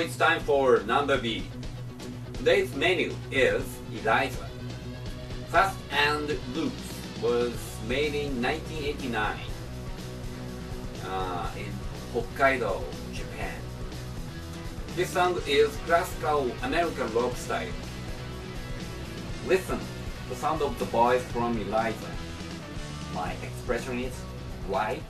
It's time for number B. Today's menu is Eliza. Fast and Loose was made in 1989 uh, in Hokkaido, Japan. This song is classical American rock style. Listen, the sound of the voice from Eliza. My expression is white